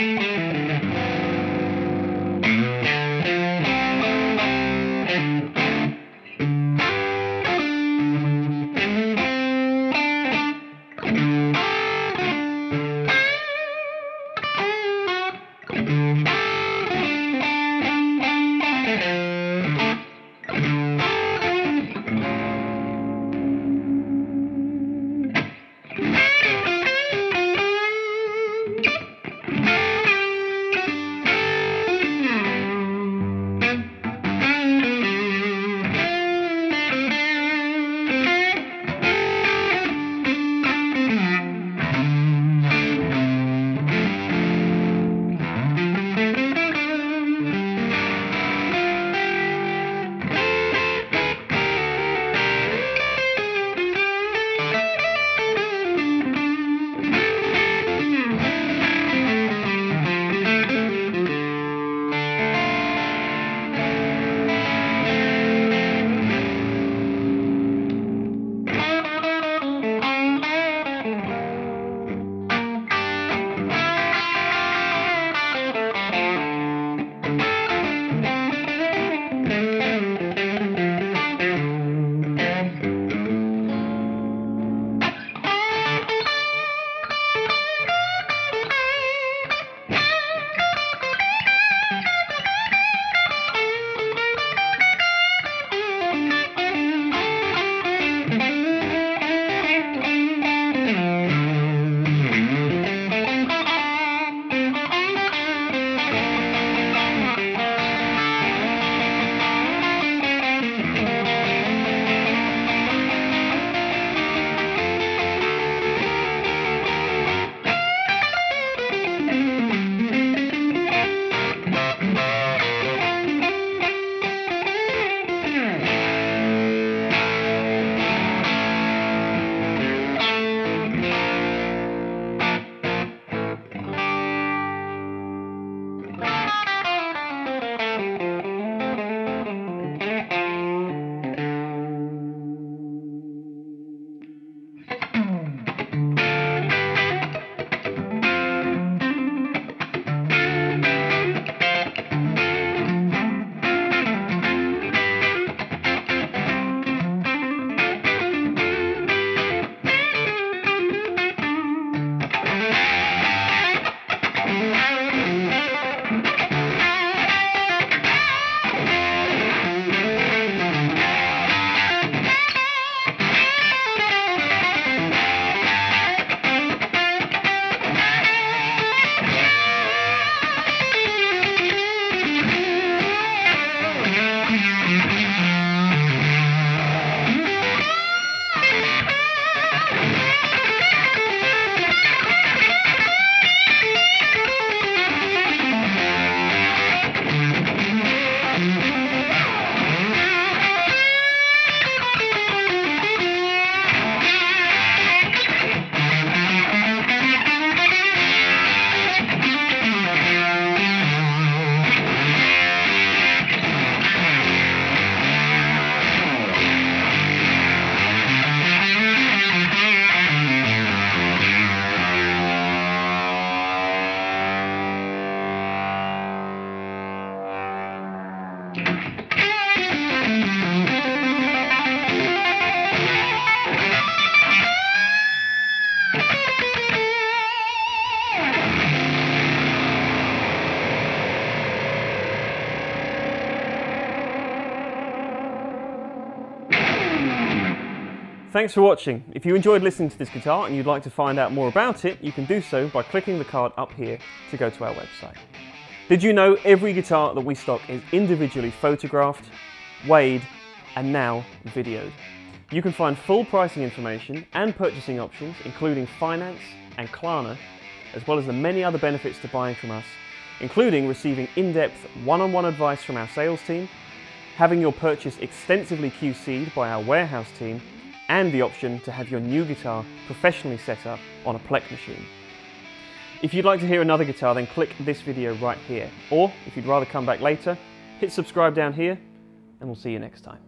Thank you. Thanks for watching. If you enjoyed listening to this guitar and you'd like to find out more about it, you can do so by clicking the card up here to go to our website. Did you know every guitar that we stock is individually photographed, weighed, and now videoed? You can find full pricing information and purchasing options, including finance and Klarna, as well as the many other benefits to buying from us, including receiving in-depth one-on-one advice from our sales team, having your purchase extensively QC'd by our warehouse team, and the option to have your new guitar professionally set up on a Plek machine. If you'd like to hear another guitar, then click this video right here. Or, if you'd rather come back later, hit subscribe down here, and we'll see you next time.